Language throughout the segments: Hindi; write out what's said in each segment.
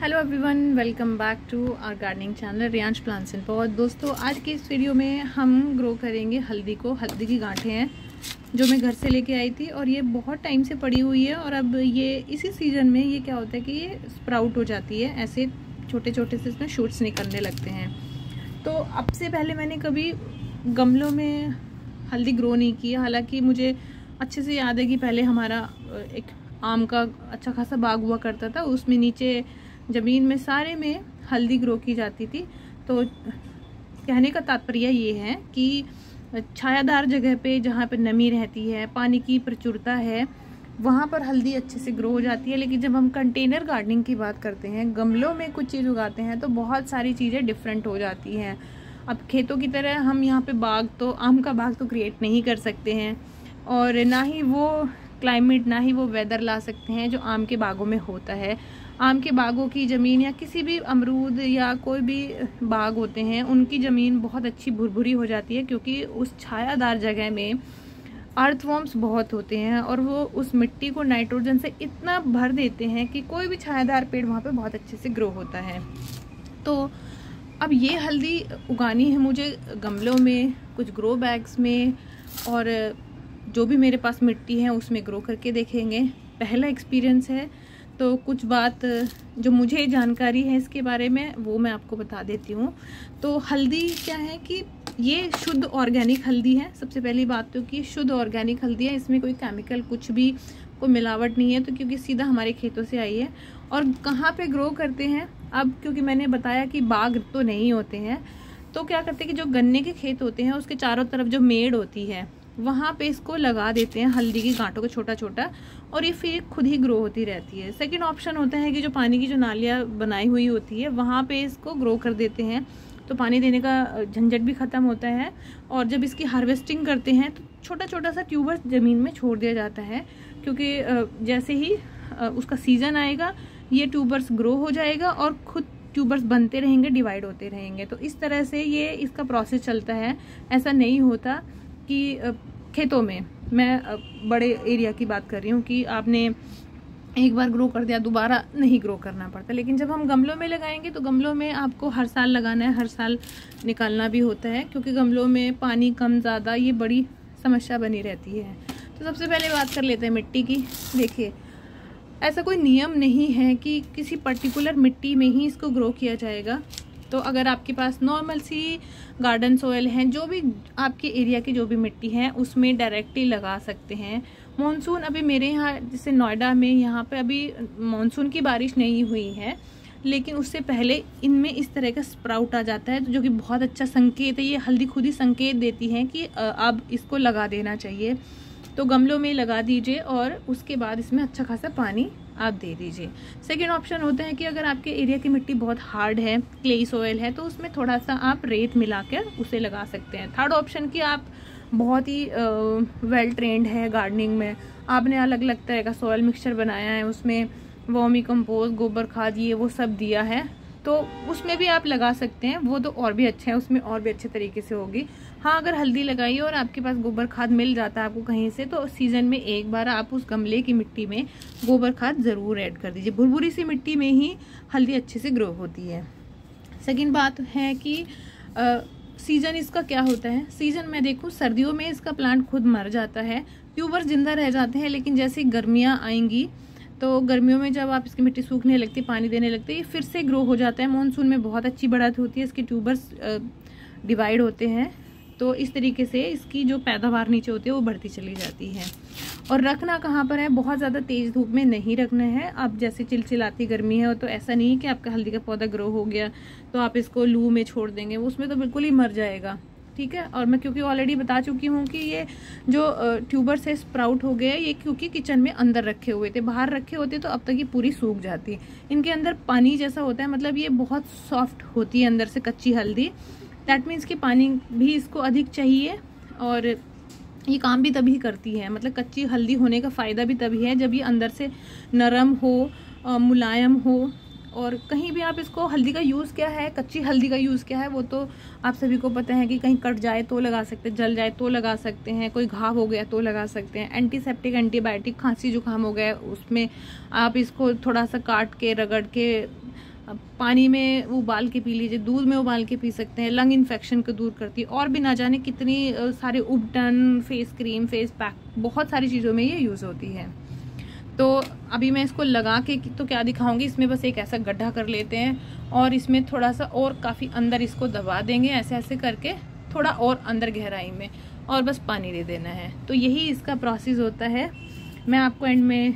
Hello everyone welcome back to our gardening channel Riyansh plants and pot दोस्तों, आज के इस वीडियो में हम ग्रो करेंगे हल्दी को, हल्दी की गांठें हैं, जो मैं घर से लेके आई थी और ये बहुत टाइम से पड़ी हुई है और अब ये, इसी सीज़न में ये क्या होता है कि ये स्प्राउट हो जाती है, ऐसे छोटे छोटे से इसमें शूट्स निकलने लगते हैं। तो अब से पहले मैंने कभी गमलों में हल्दी ग्रो नहीं की, हालाँकि मुझे अच्छे से याद है कि पहले हमारा, एक आम का अच्छा खासा बाग हुआ करता था, उसमें नीचे ज़मीन में सारे में हल्दी ग्रो की जाती थी। तो कहने का तात्पर्य ये है कि छायादार जगह पे जहाँ पे नमी रहती है, पानी की प्रचुरता है, वहाँ पर हल्दी अच्छे से ग्रो हो जाती है। लेकिन जब हम कंटेनर गार्डनिंग की बात करते हैं, गमलों में कुछ चीज़ उगाते हैं तो बहुत सारी चीज़ें डिफरेंट हो जाती हैं। अब खेतों की तरह हम यहाँ पे बाग तो आम का बाग तो क्रिएट नहीं कर सकते हैं और ना ही वो क्लाइमेट ना ही वो वेदर ला सकते हैं जो आम के बागों में होता है। आम के बागों की ज़मीन या किसी भी अमरूद या कोई भी बाग होते हैं, उनकी ज़मीन बहुत अच्छी भुरभुरी हो जाती है क्योंकि उस छायादार जगह में अर्थवॉर्म्स बहुत होते हैं और वो उस मिट्टी को नाइट्रोजन से इतना भर देते हैं कि कोई भी छायादार पेड़ वहाँ पे बहुत अच्छे से ग्रो होता है। तो अब ये हल्दी उगानी है मुझे गमलों में, कुछ ग्रो बैग्स में और जो भी मेरे पास मिट्टी है उसमें ग्रो करके देखेंगे। पहला एक्सपीरियंस है तो कुछ बात, जो मुझे जानकारी है इसके बारे में, वो मैं आपको बता देती हूँ। तो हल्दी क्या है कि ये शुद्ध ऑर्गेनिक हल्दी है। सबसे पहली बात तो कि शुद्ध ऑर्गेनिक हल्दी है, इसमें कोई केमिकल कुछ भी कोई मिलावट नहीं है तो क्योंकि सीधा हमारे खेतों से आई है। और कहाँ पे ग्रो करते हैं? अब क्योंकि मैंने बताया कि बाग तो नहीं होते हैं तो क्या करते हैं कि जो गन्ने के खेत होते हैं, उसके चारों तरफ़ जो मेड़ होती है, वहाँ पे इसको लगा देते हैं हल्दी की गांठों को छोटा छोटा और ये फिर खुद ही ग्रो होती रहती है। सेकंड ऑप्शन होता है कि जो पानी की जो नालियाँ बनाई हुई होती है, वहाँ पे इसको ग्रो कर देते हैं। तो पानी देने का झंझट भी ख़त्म होता है और जब इसकी हार्वेस्टिंग करते हैं तो छोटा छोटा सा ट्यूबर ज़मीन में छोड़ दिया जाता है। क्योंकि जैसे ही उसका सीज़न आएगा, ये ट्यूबर्स ग्रो हो जाएगा और खुद ट्यूबर्स बनते रहेंगे डिवाइड होते रहेंगे। तो इस तरह से ये, इसका प्रोसेस चलता है। ऐसा नहीं होता कि खेतों में। मैं बड़े एरिया की बात कर रही हूँ कि आपने एक बार ग्रो कर दिया, दोबारा नहीं ग्रो करना पड़ता। लेकिन जब हम गमलों में लगाएँगे तो गमलों में आपको हर साल लगाना है, हर साल निकालना भी होता है, क्योंकि गमलों में पानी कम ज़्यादा, ये बड़ी समस्या बनी रहती है। तो सबसे पहले बात कर लेते हैं मिट्टी की। देखिए, ऐसा कोई नियम नहीं है कि किसी पर्टिकुलर मिट्टी में ही इसको ग्रो किया जाएगा। तो अगर आपके पास नॉर्मल सी गार्डन सोयल हैं, जो भी आपके एरिया की जो भी मिट्टी है, उसमें डायरेक्टली लगा सकते हैं। मानसून अभी मेरे यहाँ, जैसे नोएडा में यहाँ पे अभी मानसून की बारिश नहीं हुई है, लेकिन उससे पहले इनमें इस तरह का स्प्राउट आ जाता है, जो कि बहुत अच्छा संकेत है, ये हल्दी खुद ही संकेत देती है कि अब इसको लगा देना चाहिए। तो गमलों में लगा दीजिए और उसके बाद इसमें अच्छा खासा पानी आप दे दीजिए। सेकेंड ऑप्शन होता है कि अगर आपके एरिया की मिट्टी बहुत हार्ड है क्ले सॉयल है तो उसमें थोड़ा सा आप रेत मिलाकर उसे लगा सकते हैं। थर्ड ऑप्शन कि आप बहुत ही वेल ट्रेंड है गार्डनिंग में। आपने अलग अलग तरह का सॉयल मिक्सचर बनाया है, उसमें वॉमी कंपोज गोबर खाद, ये वो सब दिया है। तो उसमें भी आप लगा सकते हैं। वो तो और भी अच्छा है उसमें और भी अच्छे तरीके से होगी। हाँ अगर हल्दी लगाइए और आपके पास गोबर खाद मिल जाता है आपको कहीं से तो सीज़न में एक बार आप उस गमले की मिट्टी में गोबर खाद ज़रूर ऐड कर दीजिए। भुरभुरी सी मिट्टी में ही हल्दी अच्छे से ग्रो होती है। सेकेंड बात है कि आ, सीज़न इसका क्या होता है? सीज़न में देखूँ सर्दियों में इसका प्लांट खुद मर जाता है। ट्यूबर ज़िंदा रह जाते हैं लेकिन जैसे गर्मियाँ आएँगी तो गर्मियों में जब आप इसकी मिट्टी सूखने लगती, पानी देने लगते, ये फिर से ग्रो हो जाता है। मानसून में बहुत अच्छी बढ़त होती है, इसके ट्यूबर्स डिवाइड होते हैं। तो इस तरीके से इसकी जो पैदावार नीचे होती है, वो बढ़ती चली जाती है। और रखना कहाँ पर है? बहुत ज़्यादा तेज़ धूप में नहीं रखना है। आप जैसे चिलचिलाती गर्मी है तो ऐसा नहीं है कि आपका हल्दी का पौधा ग्रो हो गया तो आप इसको लू में छोड़ देंगे, उसमें तो बिल्कुल ही मर जाएगा। ठीक है? और मैं क्योंकि ऑलरेडी बता चुकी हूँ कि ये जो ट्यूबर से स्प्राउट हो गया ये क्योंकि किचन में अंदर रखे हुए थे। बाहर रखे होते तो अब तक ये पूरी सूख जाती। है इनके अंदर पानी जैसा होता है मतलब ये बहुत सॉफ्ट होती है अंदर से कच्ची, हल्दी। दैट मीन्स कि पानी भी इसको अधिक चाहिए और ये काम भी तभी करती है। मतलब कच्ची, हल्दी होने का फ़ायदा भी तभी है जब ये अंदर से नरम हो मुलायम हो। और कहीं भी आप इसको हल्दी का यूज़ क्या है, कच्ची हल्दी का यूज़ क्या है, वो तो आप सभी को पता है कि कहीं कट जाए तो लगा सकते हैं जल जाए तो लगा सकते हैं, कोई घाव हो गया तो लगा सकते हैं। एंटीसेप्टिक एंटीबायोटिक खांसी जुकाम हो गया, उसमें आप इसको थोड़ा सा काट के, रगड़ के पानी में उबाल के पी लीजिए, दूध में उबाल के पी सकते हैं लंग इन्फेक्शन को दूर करती है। और भी ना जाने कितनी सारे उबटन फेस क्रीम फेस पैक बहुत सारी चीज़ों में ये यूज़ होती है। तो अभी मैं इसको लगा के तो क्या दिखाऊँगी? इसमें बस एक ऐसा गड्ढा कर लेते हैं और इसमें थोड़ा सा और काफ़ी अंदर इसको दबा देंगे, ऐसे ऐसे करके थोड़ा और अंदर गहराई में और बस पानी दे देना है। तो यही इसका प्रोसेस होता है। मैं आपको एंड में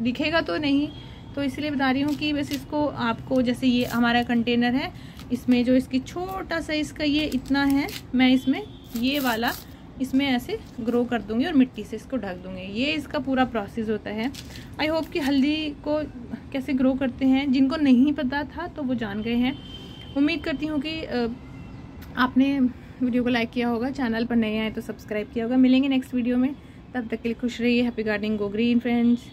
दिखेगा तो नहीं तो इसलिए बता रही हूँ कि बस इसको आपको जैसे ये हमारा कंटेनर है, इसमें जो इसकी छोटा सा इसका ये इतना है, मैं इसमें ये वाला इसमें ऐसे ग्रो कर दूँगी और मिट्टी से इसको ढक दूँगी। ये इसका पूरा प्रोसेस होता है। आई होप कि हल्दी को कैसे ग्रो करते हैं, जिनको नहीं पता था तो वो जान गए हैं। उम्मीद करती हूँ कि आपने वीडियो को लाइक किया होगा चैनल पर नए आए तो सब्सक्राइब किया होगा। मिलेंगे नेक्स्ट वीडियो में। तब तक के लिए खुश रहिए। Happy gardening go green friends